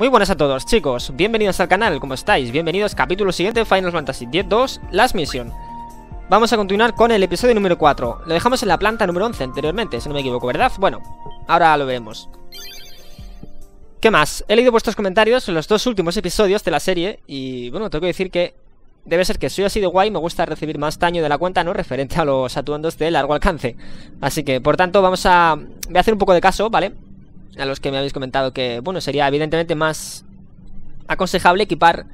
Muy buenas a todos, chicos. Bienvenidos al canal, ¿cómo estáis? Bienvenidos, capítulo siguiente, Final Fantasy X-2, Last Mission. Vamos a continuar con el episodio número 4. Lo dejamos en la planta número 11 anteriormente, si no me equivoco, ¿verdad? Bueno, ahora lo veremos. ¿Qué más? He leído vuestros comentarios en los dos últimos episodios de la serie y, bueno, tengo que decir que debe ser que soy así de guay, me gusta recibir más daño de la cuenta, ¿no? Referente a los atuendos de largo alcance. Así que, por tanto, vamos a... Voy a hacer un poco de caso, ¿vale? A los que me habéis comentado que, bueno, sería evidentemente más aconsejable equipar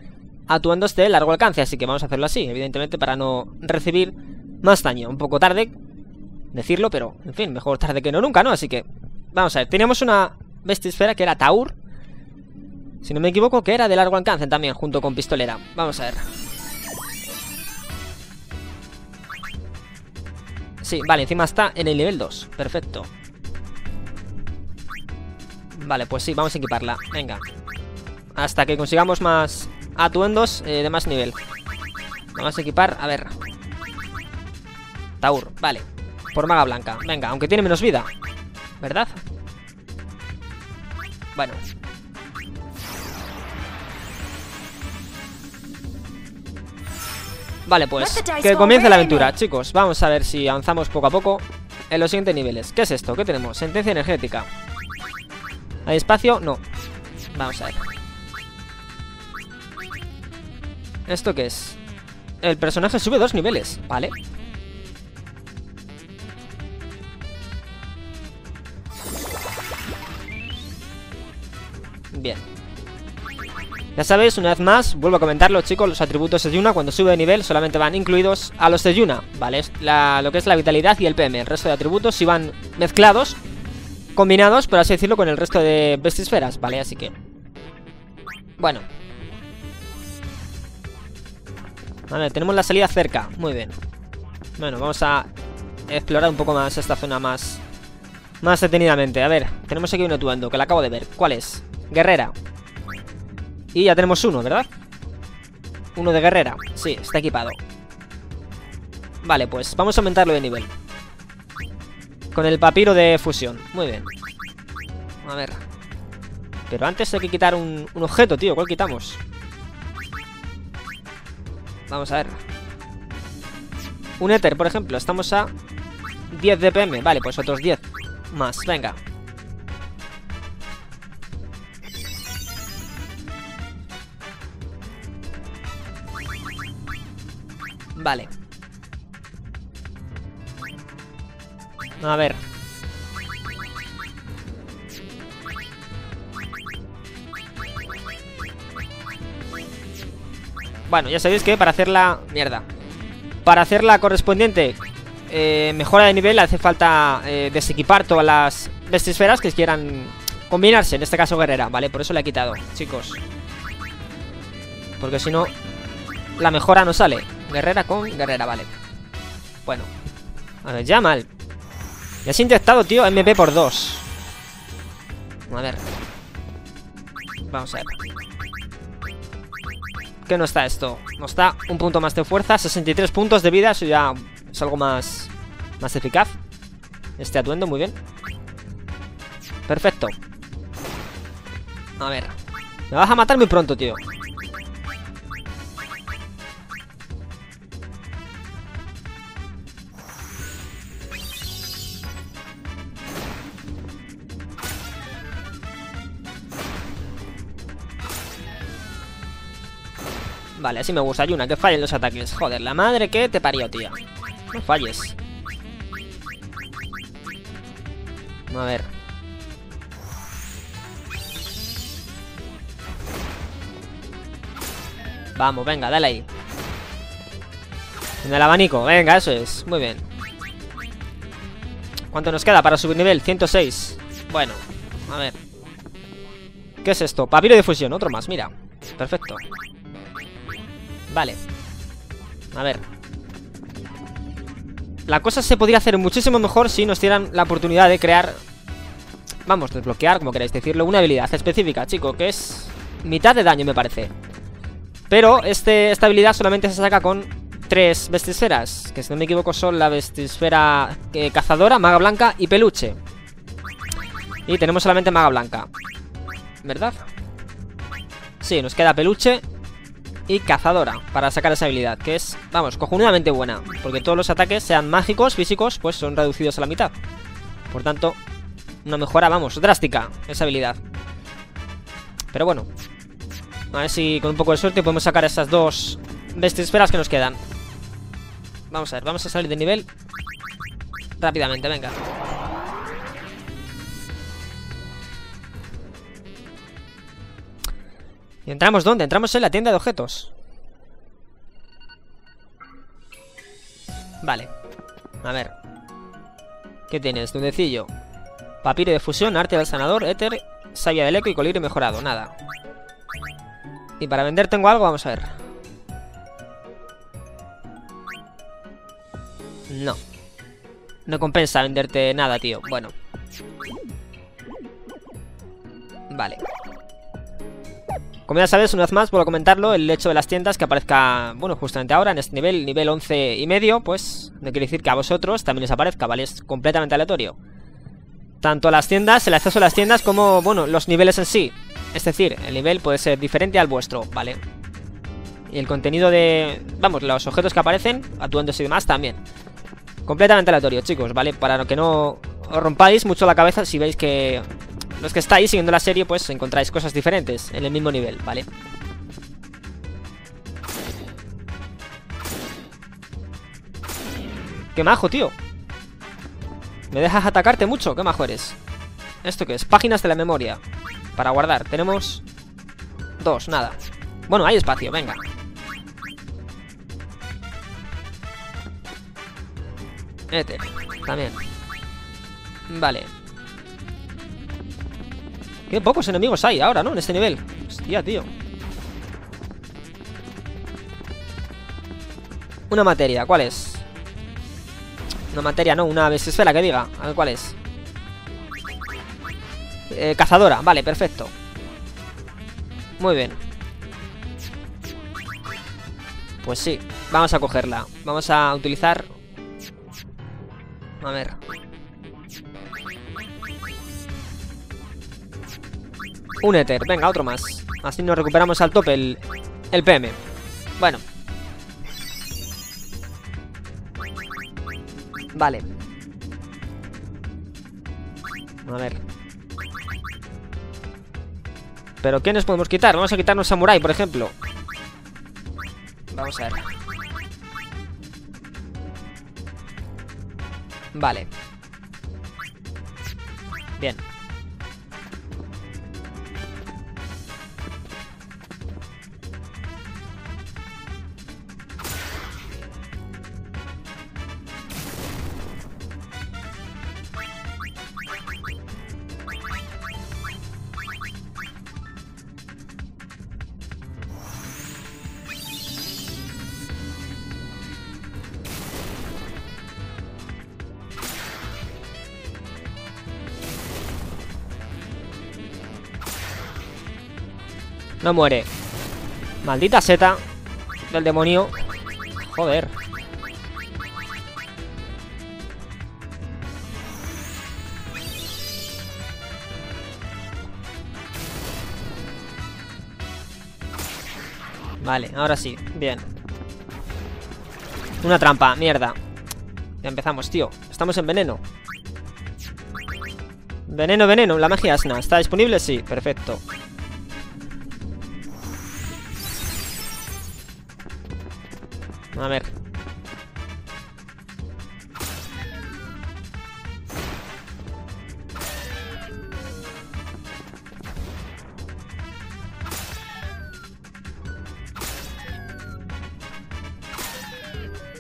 atuendos de largo alcance. Así que vamos a hacerlo así, evidentemente, para no recibir más daño. Un poco tarde decirlo, pero, en fin, mejor tarde que no nunca, ¿no? Así que, vamos a ver. Teníamos una Bestisfera que era Taur. Si no me equivoco, que era de largo alcance también, junto con Pistolera. Vamos a ver. Sí, vale, encima está en el nivel 2. Perfecto. Vale, pues sí, vamos a equiparla. Venga. Hasta que consigamos más atuendos eh, de más nivel. Vamos a equipar, a ver. Taur, vale. Por maga blanca. Venga, aunque tiene menos vida. ¿Verdad? Bueno. Vale, pues que comience la aventura, chicos. Vamos a ver si avanzamos poco a poco en los siguientes niveles. ¿Qué es esto? ¿Qué tenemos? Sentencia energética. ¿Hay espacio? No. Vamos a ver. ¿Esto qué es? El personaje sube dos niveles, ¿vale? Bien. Ya sabéis, una vez más, vuelvo a comentarlo, chicos, los atributos de Yuna cuando sube de nivel solamente van incluidos a los de Yuna, ¿vale? lo que es la vitalidad y el PM. El resto de atributos si van mezclados, combinados, por así decirlo, con el resto de bestisferas, ¿vale? Así que... Bueno. Ver, tenemos la salida cerca, muy bien. Bueno, vamos a explorar un poco más esta zona más... Más detenidamente. A ver, tenemos aquí un atuendo que la acabo de ver. ¿Cuál es? Guerrera. Y ya tenemos uno, ¿verdad? Uno de guerrera. Sí, está equipado. Vale, pues vamos a aumentarlo de nivel. Con el papiro de fusión. Muy bien. A ver. Pero antes hay que quitar un, objeto, tío. ¿Cuál quitamos? Vamos a ver. Un éter, por ejemplo. Estamos a 10 DPM. Vale, pues otros 10 más. Venga. Vale. A ver. Bueno, ya sabéis que para hacer la... Mierda. Para hacer la correspondiente eh, mejora de nivel hace falta eh, desequipar todas las bestisferas que quieran combinarse, en este caso guerrera, ¿vale? Por eso la he quitado, chicos. Porque si no, la mejora no sale. Guerrera con guerrera, vale. Bueno. A ver, ya mal. Me has inyectado, tío, MP por 2. A ver. Vamos a ver. ¿Qué no está esto? Nos está un punto más de fuerza, 63 puntos de vida, eso ya es algo más, más eficaz. Este atuendo, muy bien. Perfecto. A ver. Me vas a matar muy pronto, tío. Vale, así me gusta, Yuna, que fallen los ataques. Joder, la madre que te parió, tía No falles. A ver. Vamos, venga, dale ahí. En el abanico, venga, eso es. Muy bien. ¿Cuánto nos queda para subir nivel? 106 Bueno, a ver. ¿Qué es esto? Papiro de fusión, otro más, mira. Perfecto Vale. A ver. La cosa se podría hacer muchísimo mejor si nos dieran la oportunidad de crear Vamos, desbloquear, como queráis decirlo Una habilidad específica, chico, que es mitad de daño, me parece. Pero este, esta habilidad solamente se saca con tres bestisferas Que si no me equivoco son la bestisfera eh, cazadora, maga blanca y peluche. Y tenemos solamente maga blanca. ¿Verdad? Sí, nos queda peluche y cazadora para sacar esa habilidad, que es, vamos, cojonudamente buena, porque todos los ataques, sean mágicos, físicos, pues son reducidos a la mitad. Por tanto, una mejora, vamos, drástica esa habilidad. Pero bueno, a ver si con un poco de suerte podemos sacar esas dos esferas que nos quedan. Vamos a ver, vamos a salir de nivel rápidamente, venga. ¿Y entramos dónde? Entramos en la tienda de objetos. Vale. A ver. ¿Qué tienes? Dundecillo. Papiro de fusión, arte del sanador, éter, savia del eco y colibri mejorado. Nada. Y para vender tengo algo, vamos a ver. No. No compensa venderte nada, tío. Bueno. Vale. Como ya sabes, una vez más, vuelvo a comentarlo, el hecho de las tiendas que aparezca, bueno, justamente ahora, en este nivel, nivel 11 y medio, pues no quiere decir que a vosotros también les aparezca, ¿vale? Es completamente aleatorio. Tanto las tiendas, el acceso a las tiendas, como, bueno, los niveles en sí. Es decir, el nivel puede ser diferente al vuestro, ¿vale? Y el contenido de... Vamos, los objetos que aparecen, atuendos y demás también. Completamente aleatorio, chicos, ¿vale? Para que no os rompáis mucho la cabeza si veis que los que estáis siguiendo la serie, pues encontráis cosas diferentes en el mismo nivel, ¿vale? ¡Qué majo, tío! ¿Me dejas atacarte mucho? ¡Qué majo eres! ¿Esto qué es? Páginas de la memoria. Para guardar. Tenemos... Dos, nada. Bueno, hay espacio, venga. Este, también. Vale. Qué pocos enemigos hay ahora, ¿no? En este nivel. Hostia, tío. Una materia, ¿cuál es? Una materia, no, una esfera que diga. A ver cuál es. Eh, cazadora, vale, perfecto. Muy bien. Pues sí, vamos a cogerla. Vamos a utilizar... A ver. Un éter, venga, otro más. Así nos recuperamos al tope el, el PM Bueno. Vale. A ver. ¿Pero qué nos podemos quitar? Vamos a quitarnos Samurai, por ejemplo. Vamos a ver. Vale No muere. Maldita seta Del demonio. Joder. Vale, ahora sí, bien. Una trampa, mierda. Ya empezamos, tío. Estamos en veneno. Veneno, veneno, la magia asna ¿Está disponible? Sí, perfecto A ver.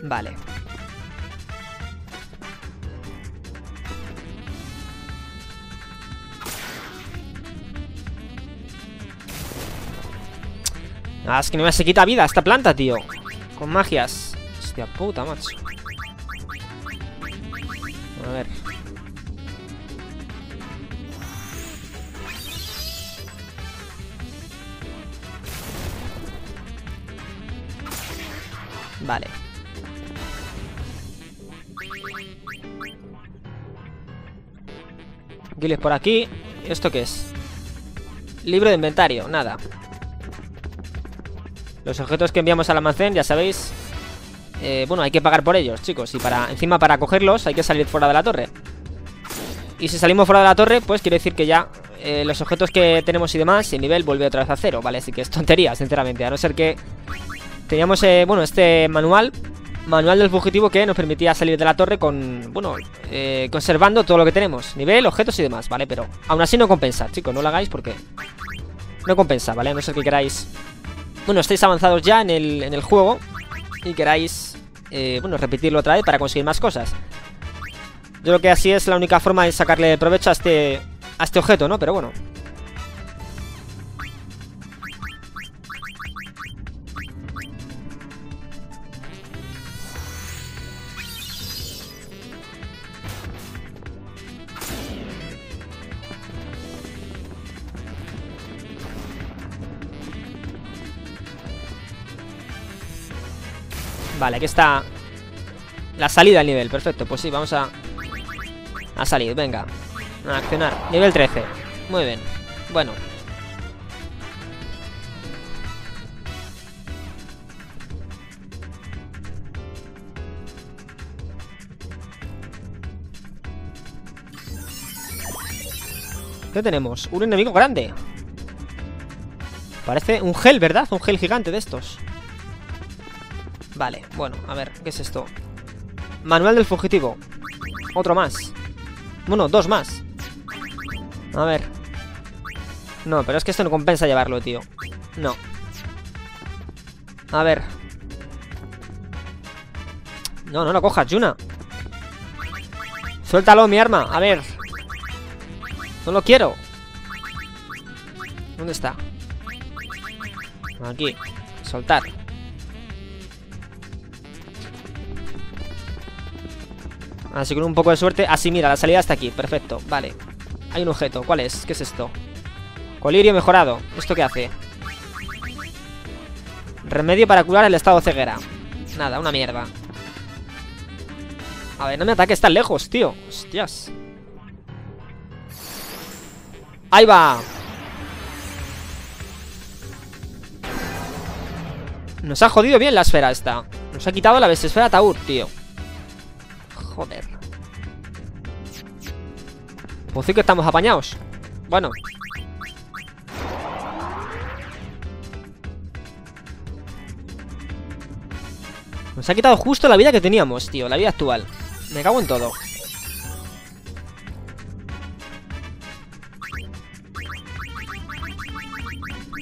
Vale. Ah, es que no me se quita vida esta planta, tío. Con magias. Hostia puta, macho. A ver. Vale. Guiles por aquí. ¿Esto qué es? Libro de inventario, nada. Los objetos que enviamos al almacén, ya sabéis eh, Bueno, hay que pagar por ellos, chicos Y para encima para cogerlos hay que salir fuera de la torre Y si salimos fuera de la torre Pues quiere decir que ya eh, los objetos que tenemos y demás El nivel vuelve otra vez a cero, ¿vale? Así que es tontería, sinceramente A no ser que teníamos, eh, bueno, este manual Manual del fugitivo que nos permitía salir de la torre con, bueno, conservando todo lo que tenemos Nivel, objetos y demás, ¿vale? Pero aún así no compensa, chicos, no lo hagáis porque no compensa, ¿vale? A no ser que queráis... Bueno, estáis avanzados ya en el, en el juego y queráis, eh, bueno, repetirlo otra vez para conseguir más cosas Yo creo que así es la única forma de sacarle provecho a este, a este objeto, ¿no? Pero bueno, Vale, aquí está la salida del nivel. Perfecto, pues sí, vamos a... A salir, venga. A accionar. Nivel 13. Muy bien. Bueno. ¿Qué tenemos? Un enemigo grande. Parece un gel, ¿verdad? Un gel gigante de estos. Vale, bueno, a ver, ¿qué es esto? Manual del fugitivo. Otro más. Bueno, dos más. A ver. No, pero es que esto no compensa llevarlo, tío. No. A ver. No, no lo cojas, Yuna. Suéltalo, mi arma, a ver. No lo quiero. ¿Dónde está? Aquí. Soltar Así con un poco de suerte. Así, mira, la salida está aquí, perfecto, vale. Hay un objeto, ¿cuál es? ¿Qué es esto? Colirio mejorado, ¿esto qué hace? Remedio para curar el estado ceguera. Nada, una mierda. A ver, no me ataques tan lejos, tío. Hostias. ¡Ahí va! Nos ha jodido bien la esfera esta. Nos ha quitado la esfera Taur, tío Joder. Pues sí que estamos apañados. Bueno. Nos ha quitado justo la vida que teníamos, tío. La vida actual. Me cago en todo.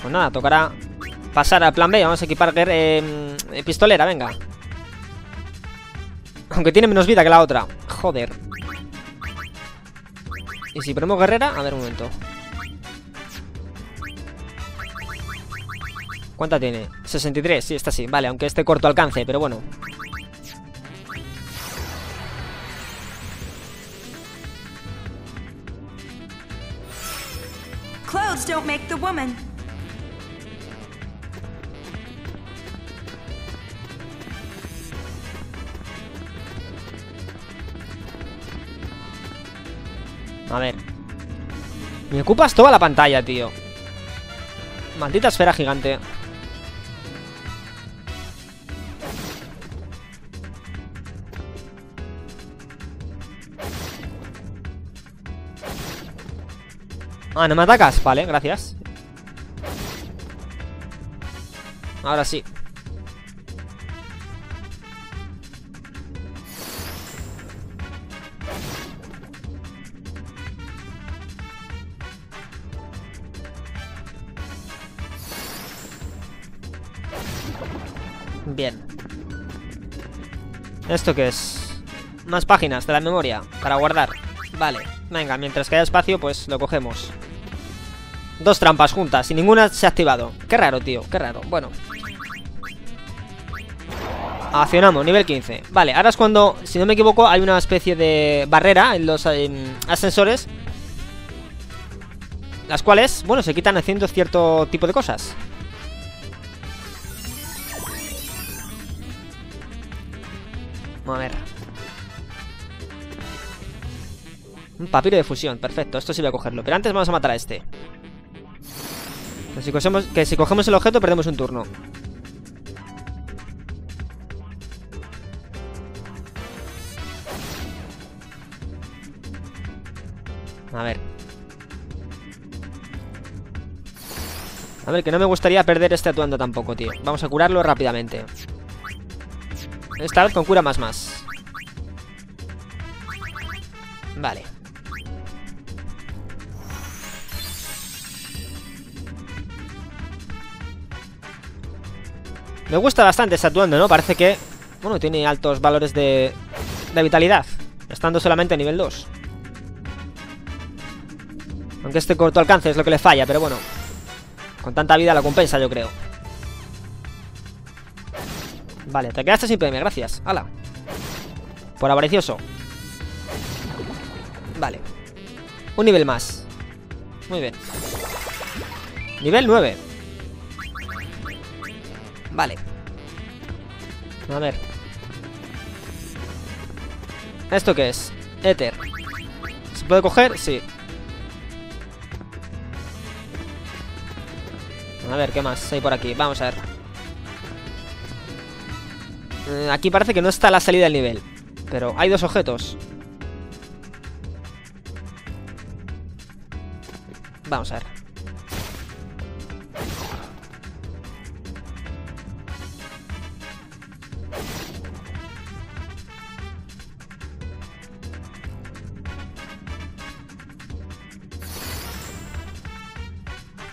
Pues nada, tocará pasar al plan B. Vamos a equipar eh, pistolera, venga. Aunque tiene menos vida que la otra. Joder. Y si ponemos guerrera, a ver un momento. ¿Cuánta tiene? 63, sí, está así Vale, aunque este corto alcance, pero bueno. Clothes don't make the woman A ver. Me ocupas toda la pantalla, tío. Maldita esfera gigante. Ah, ¿no me atacas? Vale, gracias. Ahora sí ¿Esto qué es? Más páginas de la memoria para guardar. Vale. Venga, mientras que haya espacio, pues lo cogemos. Dos trampas juntas y ninguna se ha activado. Qué raro, tío. Qué raro. Bueno. Accionamos, nivel 15 Vale, ahora es cuando, si no me equivoco Hay una especie de barrera en los ascensores Las cuales, bueno, se quitan haciendo cierto tipo de cosas A ver. Un papiro de fusión, perfecto. Esto sí voy a cogerlo. Pero antes vamos a matar a este. Que si, cogemos, que si cogemos el objeto perdemos un turno. A ver. A ver, que no me gustaría perder este atuendo tampoco, tío. Vamos a curarlo rápidamente. Esta vez con cura más más. Vale. Me gusta bastante este atuendo, ¿no? Parece que... Bueno, tiene altos valores de, de vitalidad. Estando solamente a nivel 2. Aunque este corto alcance es lo que le falla, pero bueno. Con tanta vida la compensa, yo creo. Vale, te quedaste sin PM, gracias. Hala. Por avaricioso. Vale. Un nivel más. Muy bien. Nivel 9. Vale. A ver. ¿Esto qué es? Éter. ¿Se puede coger? Sí. A ver, ¿qué más hay por aquí? Vamos a ver. Eh, aquí parece que no está la salida del nivel. Pero hay dos objetos. Vamos a ver.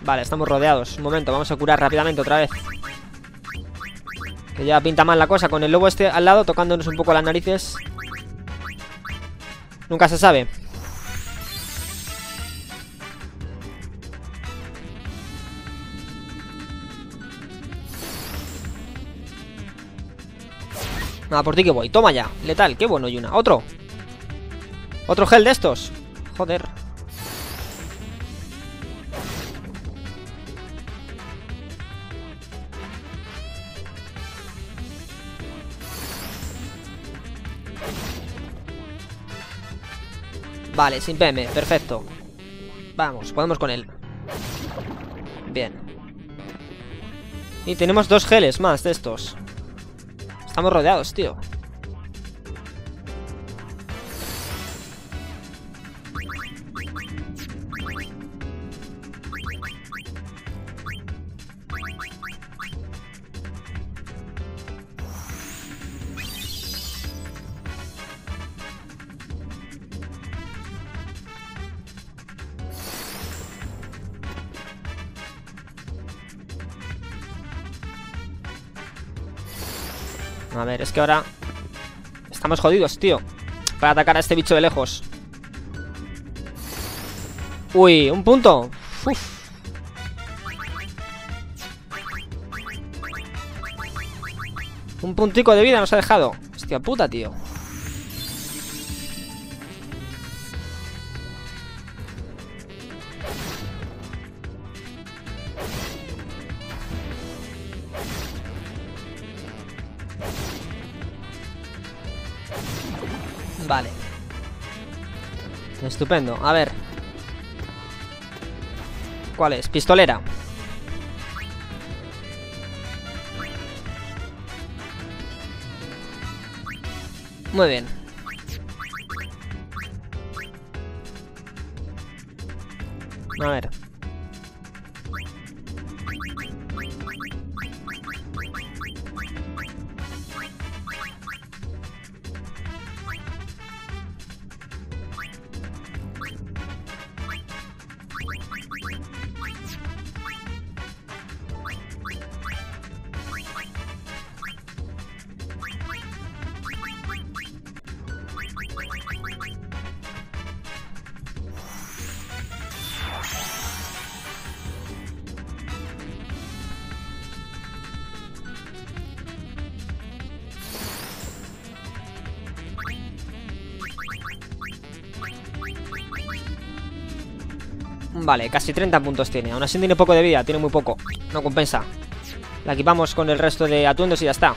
Vale, estamos rodeados. Un momento, vamos a curar rápidamente otra vez. Ya pinta mal la cosa con el lobo este al lado, tocándonos un poco las narices. Nunca se sabe. Nada, por ti que voy. Toma ya. Letal. Qué bueno, Yuna. Otro. Otro gel de estos. Joder. Vale, sin PM, perfecto. Vamos, podemos con él. Bien. Y tenemos dos geles más de estos. Estamos rodeados, tío A ver, es que ahora Estamos jodidos, tío Para atacar a este bicho de lejos. Uy, un punto. Un puntico de vida nos ha dejado. Hostia puta, tío Vale. Estupendo, a ver. ¿Cuál es? Pistolera. Muy bien. A ver Vale, casi 30 puntos tiene. Aún así tiene poco de vida, tiene muy poco. No compensa. La equipamos con el resto de atuendos y ya está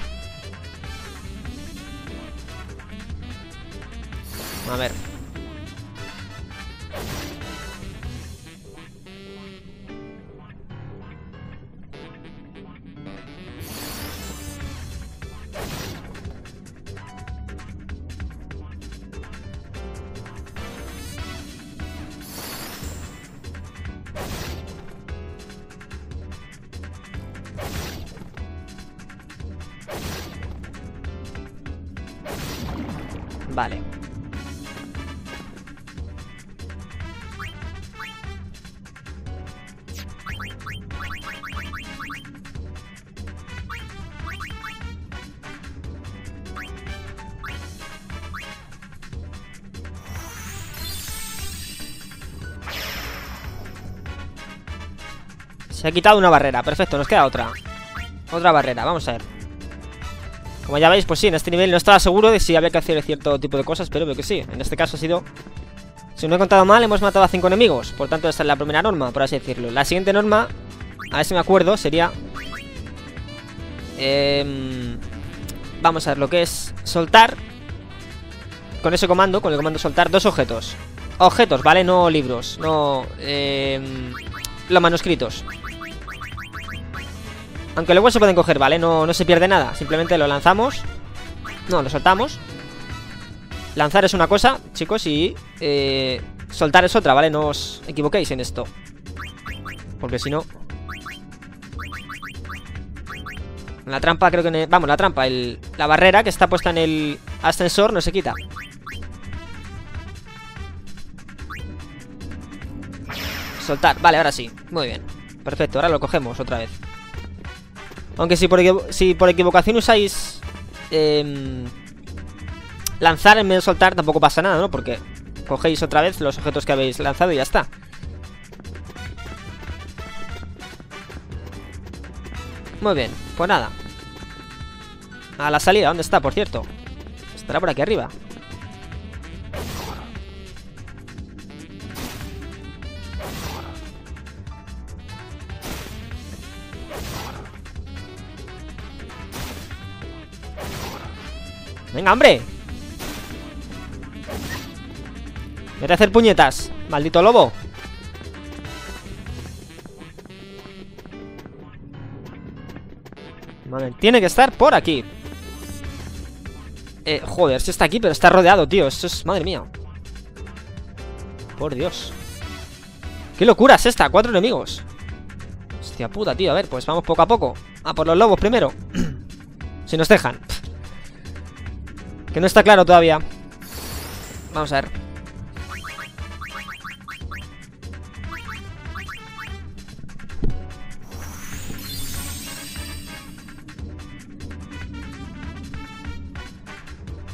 Se ha quitado una barrera, perfecto, nos queda otra. Otra barrera, vamos a ver. Como ya veis, pues sí, en este nivel no estaba seguro de si había que hacer cierto tipo de cosas Pero veo que sí, en este caso ha sido Si no he contado mal, hemos matado a cinco enemigos. Por tanto, esta es la primera norma, por así decirlo. La siguiente norma, a ver si me acuerdo, sería eh, Vamos a ver lo que es Soltar Con ese comando, con el comando soltar, dos objetos. Objetos, ¿vale? No libros, no... Eh, los manuscritos aunque luego se pueden coger, ¿vale? No, no se pierde nada. Simplemente lo lanzamos. No, lo soltamos. Lanzar es una cosa, chicos, y eh, soltar es otra, ¿vale? No os equivoquéis en esto. Porque si no... La trampa creo que... Vamos, la trampa, el... la barrera que está puesta en el ascensor no se quita. Soltar, vale, ahora sí, muy bien. Perfecto, ahora lo cogemos otra vez aunque si por, si por equivocación usáis eh, lanzar en vez de soltar, tampoco pasa nada, ¿no? Porque cogéis otra vez los objetos que habéis lanzado y ya está. Muy bien, pues nada. A la salida, ¿dónde está, por cierto? Estará por aquí arriba. Venga, hombre. Vete a hacer puñetas Maldito lobo. Vale, tiene que estar por aquí. Eh, joder, si está aquí Pero está rodeado, tío, esto es, madre mía. Por Dios. ¿Qué locura es esta? Cuatro enemigos. Hostia puta, tío, a ver, pues vamos poco a poco. A por los lobos primero. Si nos dejan que no está claro todavía Vamos a ver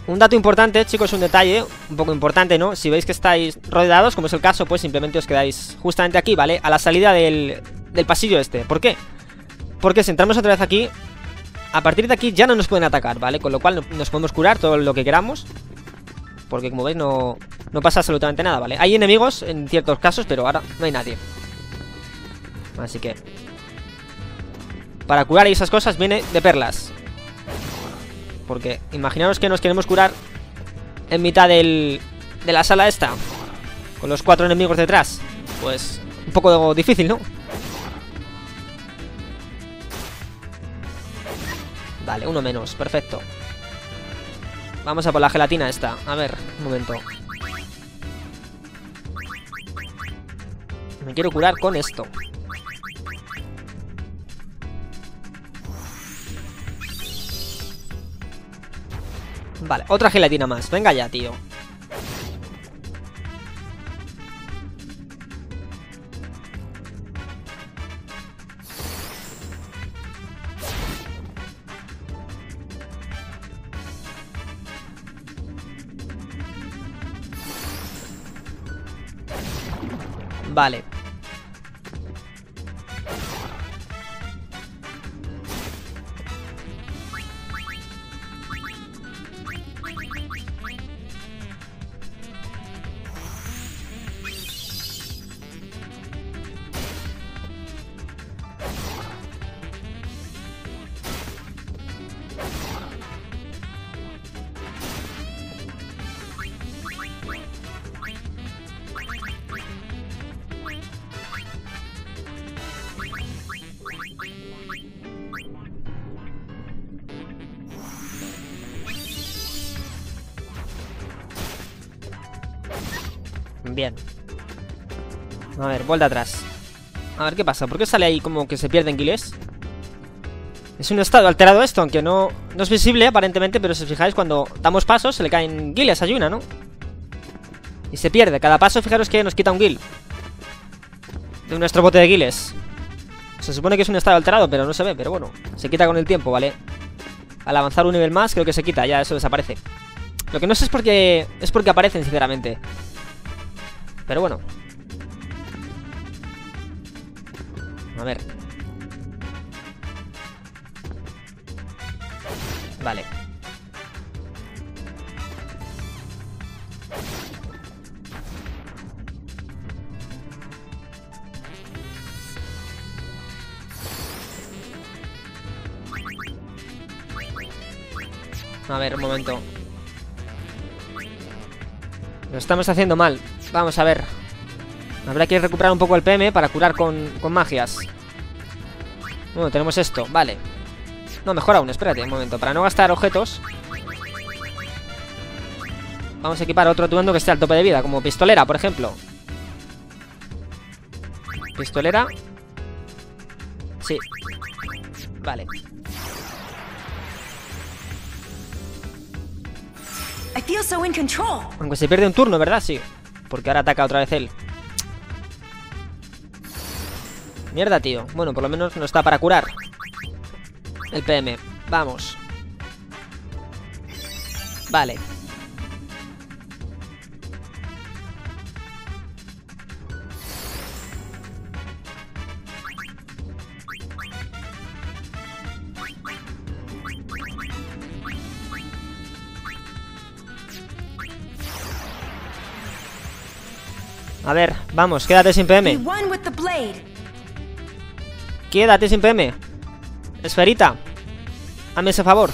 Un dato importante, chicos, un detalle Un poco importante, ¿no? Si veis que estáis rodeados, como es el caso Pues simplemente os quedáis justamente aquí, ¿vale? A la salida del, del pasillo este ¿Por qué? Porque si entramos otra vez aquí a partir de aquí ya no nos pueden atacar, ¿vale? Con lo cual nos podemos curar todo lo que queramos Porque como veis no, no pasa absolutamente nada, ¿vale? Hay enemigos en ciertos casos, pero ahora no hay nadie Así que Para curar y esas cosas viene de perlas Porque imaginaros que nos queremos curar En mitad del, de la sala esta Con los cuatro enemigos detrás Pues un poco difícil, ¿no? Vale, uno menos, perfecto. Vamos a por la gelatina esta. A ver, un momento. Me quiero curar con esto. Vale, otra gelatina más. Venga ya, tío Vale. Bien. A ver, vuelta atrás. A ver qué pasa. ¿Por qué sale ahí como que se pierde en guiles? Es un estado alterado esto, aunque no, no es visible aparentemente, pero si os fijáis, cuando damos pasos se le caen guiles a Yuna, ¿no? Y se pierde. Cada paso, fijaros que nos quita un guil. De nuestro bote de guiles. Se supone que es un estado alterado, pero no se ve, pero bueno. Se quita con el tiempo, ¿vale? Al avanzar un nivel más, creo que se quita, ya eso desaparece. Lo que no sé es porque... Es porque aparecen, sinceramente. Pero bueno. A ver. Vale. A ver, un momento. Lo estamos haciendo mal. Vamos a ver. Habrá que recuperar un poco el PM para curar con, con magias. Bueno, tenemos esto. Vale. No, mejor aún, espérate un momento Para no gastar objetos Vamos a equipar otro atuendo que esté al tope de vida Como pistolera, por ejemplo Pistolera Sí Vale Aunque se pierde un turno, ¿verdad? Sí Porque ahora ataca otra vez él Mierda, tío Bueno, por lo menos no está para curar el PM. Vamos. Vale. A ver, vamos, quédate sin PM. Quédate sin PM. Esferita Hazme ese favor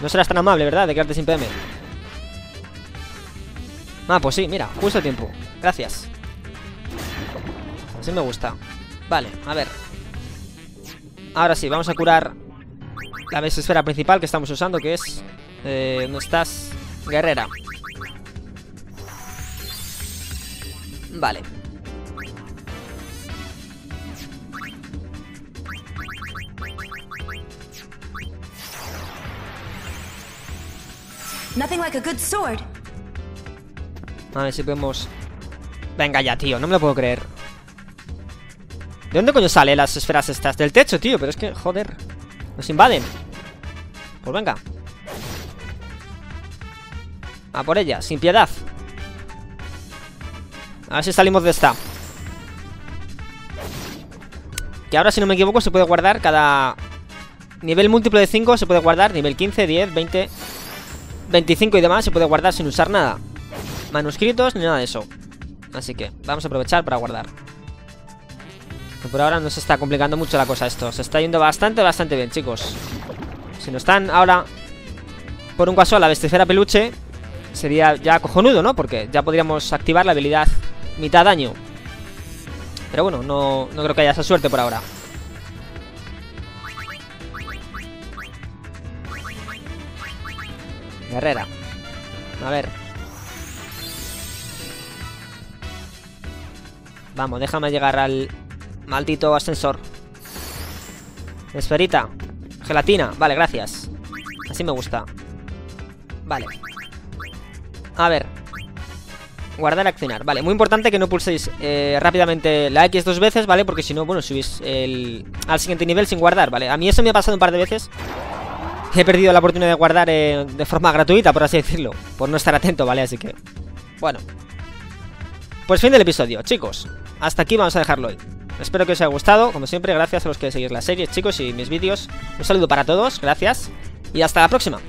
No serás tan amable, ¿verdad? De quedarte sin PM Ah, pues sí, mira, justo a tiempo Gracias Así me gusta Vale, a ver Ahora sí, vamos a curar La esfera principal que estamos usando Que es... Eh, ¿Dónde estás? Guerrera Vale A ver si podemos... Venga ya, tío, no me lo puedo creer. ¿De dónde coño salen las esferas estas? Del techo, tío, pero es que, joder. Nos invaden. Pues venga. A por ella, sin piedad. A ver si salimos de esta. Que ahora, si no me equivoco, se puede guardar cada... Nivel múltiplo de 5 se puede guardar. Nivel 15, 10, 20... 25 y demás se puede guardar sin usar nada Manuscritos ni nada de eso Así que vamos a aprovechar para guardar Por ahora no se está complicando mucho la cosa esto Se está yendo bastante, bastante bien, chicos Si no están ahora Por un caso la besticera peluche Sería ya cojonudo, ¿no? Porque ya podríamos activar la habilidad mitad daño Pero bueno, no, no creo que haya esa suerte por ahora Guerrera. A ver. Vamos, déjame llegar al maldito ascensor. Esferita. Gelatina. Vale, gracias. Así me gusta. Vale. A ver. Guardar, accionar. Vale, muy importante que no pulséis eh, rápidamente la X dos veces, ¿vale? Porque si no, bueno, subís el, al siguiente nivel sin guardar, ¿vale? A mí eso me ha pasado un par de veces he perdido la oportunidad de guardar eh, de forma gratuita, por así decirlo. Por no estar atento, ¿vale? Así que... Bueno. Pues fin del episodio, chicos. Hasta aquí vamos a dejarlo hoy. Espero que os haya gustado. Como siempre, gracias a los que seguís las series, chicos, y mis vídeos. Un saludo para todos, gracias. Y hasta la próxima.